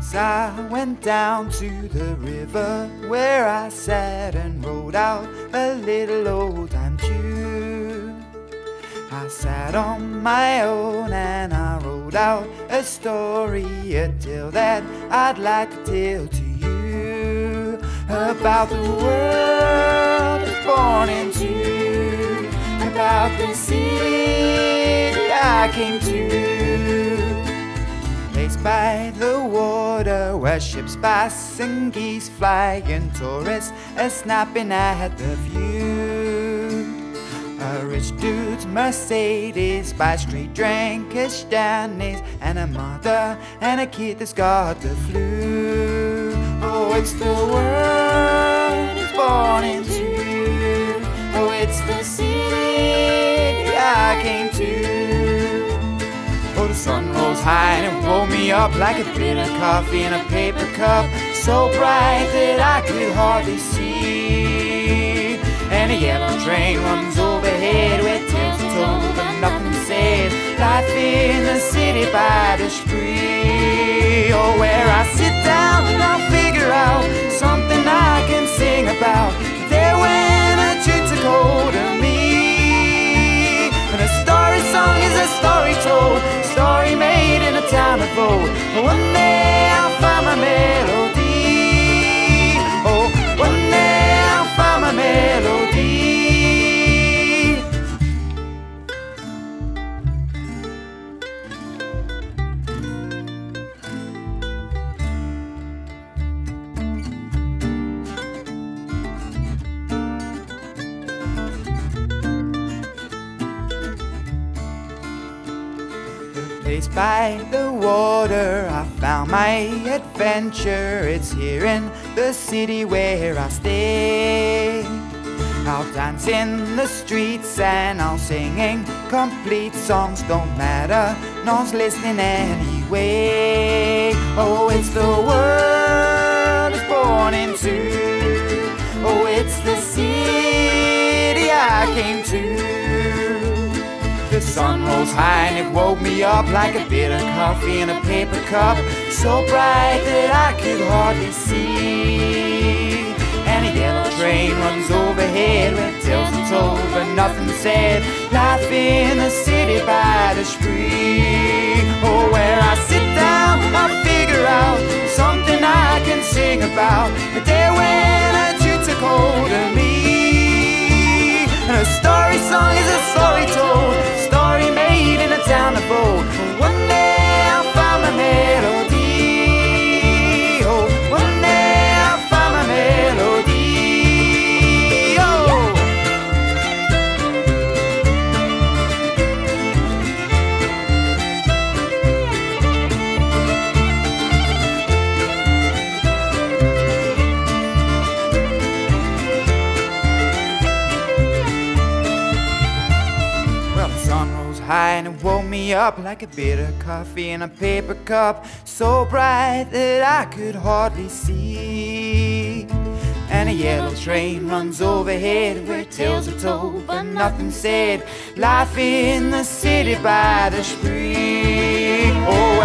Once I went down to the river where I sat and wrote out a little old time tune. I sat on my own and I wrote out a story, a tale that I'd like to tell to you about the world I was born into, about the city I came to place by the water where ships pass and geese fly and tourists are snapping at the view. A rich dude's Mercedes by street drinkish Danny's and a mother and a kid that's got the flu. Oh, it's the world it's born into. Oh, it's the sun rose high and woke me up like a bit of coffee in a paper cup, so bright that I could hardly see. And a yellow train old. One day place by the water. I found my adventure. It's here in the city where I stay. I'll dance in the streets and I'll singing complete songs. Don't matter, no one's listening anyway. Oh, it's the world is born into. Oh, it's the city I came to sun rose high and it woke me up like a bit of coffee in a paper cup, so bright that I could hardly see. And a yellow train runs overhead with tales untold but nothing said. Life in the city by the Spree. And it woke me up like a bitter coffee in a paper cup, so bright that I could hardly see. And a yellow train runs overhead where tales are told but nothing said. Life in the city by the Spree. Oh,